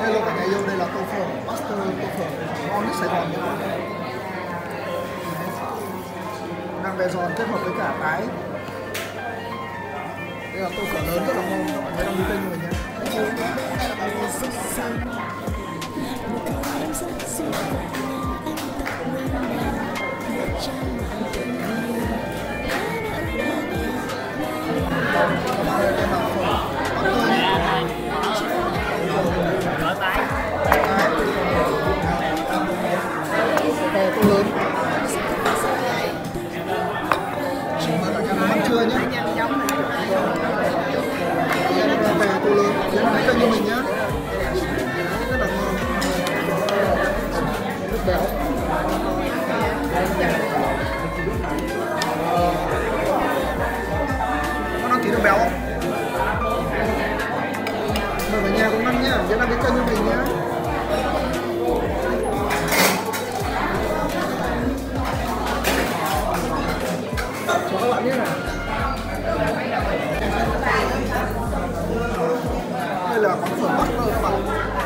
Hello cả nhà yêu, đây là tô phở, Master tô phở. Ngon nhất Sài Gòn Đang về giòn kết hợp với cả cái Đây là tô phở lớn rất là ngon, các bạn thấy đang đi kênh mình nhé. Ăn trưa nhé về tô lớn, nhấn đăng ký kênh cho mình nhé Rất là ngon Rất béo Có đăng ký được béo không? Mời cả nhà cùng ăn nhé, nhấn đăng ký kênh cho mình bạn biết là đây là quán phở bắc các bạn